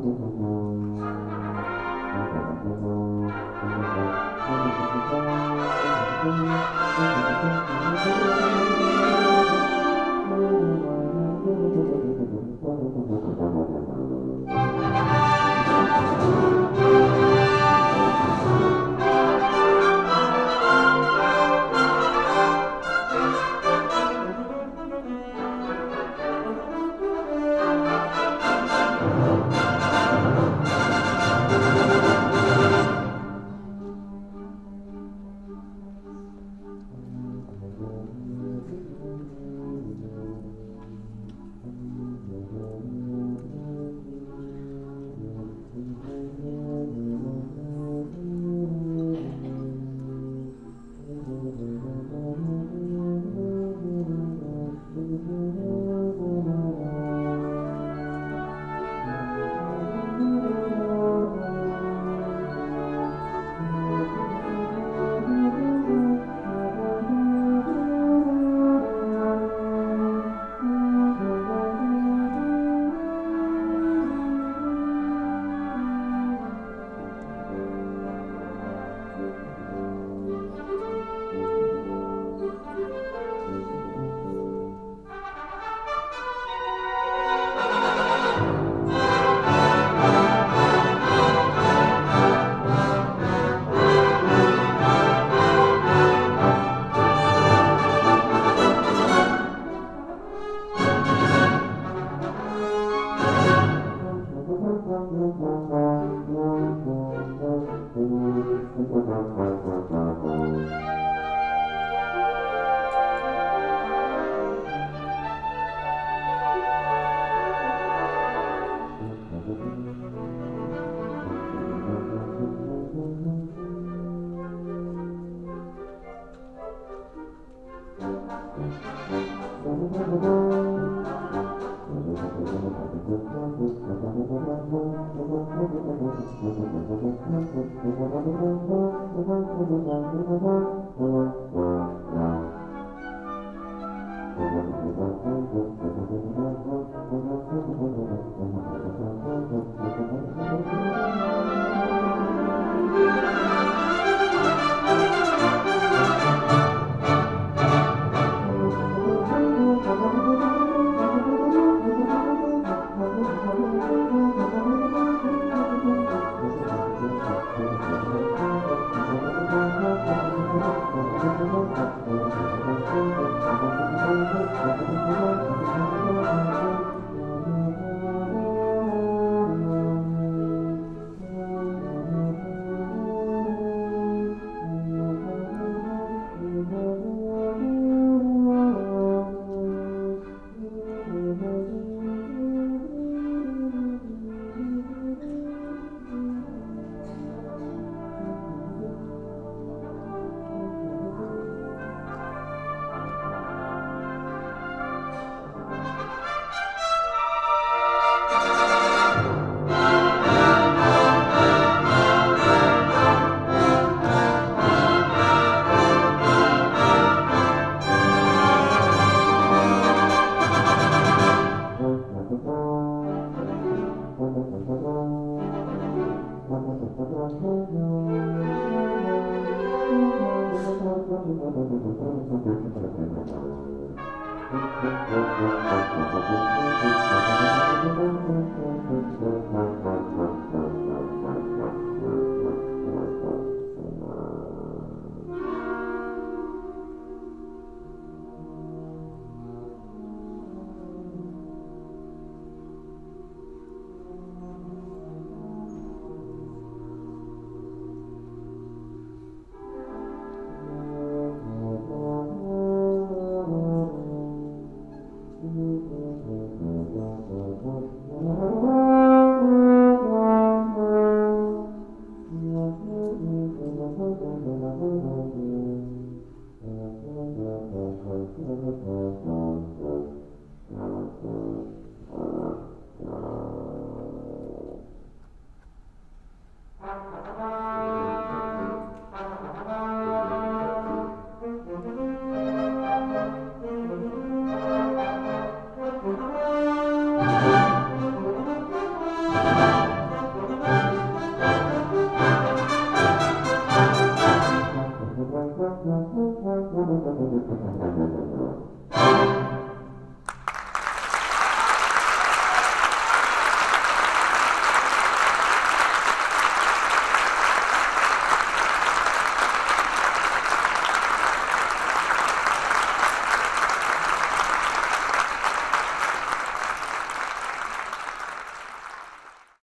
Mm-hmm. Roma, Roma, homo homo Thank you.